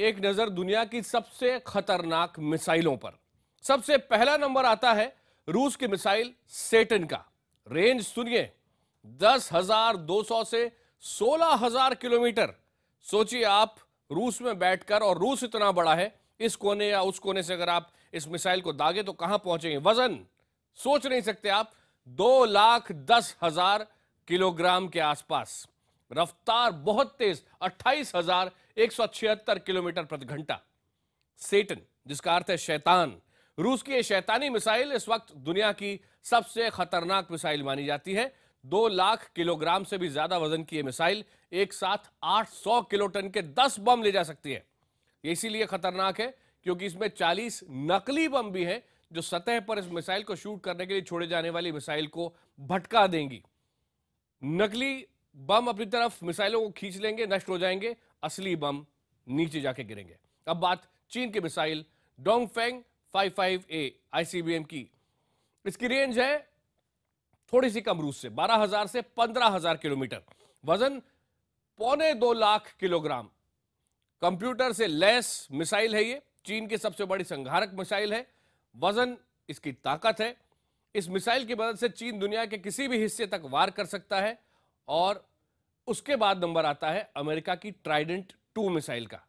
एक नज़र दुनिया की सबसे खतरनाक मिसाइलों पर। सबसे पहला नंबर आता है रूस की मिसाइल सेटन का। रेंज सुनिए, दस हज़ार दो सौ से सोलह हज़ार किलोमीटर। सोचिए आप, रूस में बैठकर और रूस इतना बड़ा है, इस कोने या उस कोने से अगर आप इस मिसाइल को दागे तो कहाँ पहुँचेंगे? वज़न सोच नहीं सकते आप, दो लाख दस हज़ार किलोग्राम के आसपास। रफ्तार बहुत तेज, अट्ठाईस हज़ार एक सौ छिहत्तर किलोमीटर प्रति घंटा। सेटन, जिसका अर्थ है शैतान, रूस की यह शैतानी मिसाइल इस वक्त दुनिया की सबसे खतरनाक मिसाइल मानी जाती है। दो लाख किलोग्राम से भी ज़्यादा वज़न की यह मिसाइल एक साथ 800 किलो टन के 10 बम ले जा सकती है। ये इसीलिए खतरनाक है क्योंकि इसमें 40 नकली बम भी हैं जो सतह पर इस मिसाइल को शूट करने के लिए छोड़े जाने वाली मिसाइल को भटका देंगी। नकली बम अपनी तरफ़, मिसाइलों को खींच लेंगे, नष्ट हो जाएँगे, असली बम नीचे जाके गिरेंगे। अब बात चीन की मिसाइल डोंगफेंग 55 ए, आईसीबीएम की। इसकी रेंज है थोड़ी सी कम रूस से 12000 से 15000 किलोमीटर। वज़न पौने दो लाख किलोग्राम। कंप्यूटर से लेस मिसाइल है ये, चीन की सबसे बड़ी संघारक मिसाइल है। वज़न इसकी ताकत है। इस मिसाइल की मदद से चीन दुनिया के किसी भी हिस्से तक वार कर सकता है। और उसके बाद नंबर आता है अमेरिका की ट्राइडेंट टू मिसाइल का।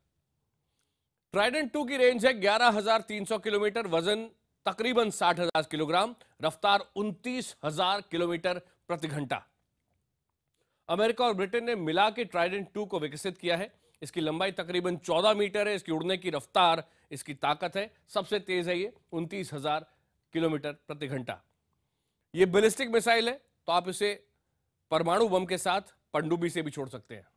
ट्राइडेंट टू की रेंज है 11,300 किलोमीटर वज़न तकरीबन 60,000 किलोग्राम रफ्तार 29,000 किलोमीटर प्रति घंटा। अमेरिका और ब्रिटेन ने मिला के ट्राइडेंट टू को विकसित किया है। इसकी लंबाई तकरीबन 14 मीटर है इसकी उड़ने की रफ्तार इसकी ताकत है सबसे तेज है ये 29,000 किलोमीटर प्रति घंटा। ये बैलिस्टिक मिसाइल है तो आप इसे परमाणु बम के साथ पंडुबी से भी छोड़ सकते हैं।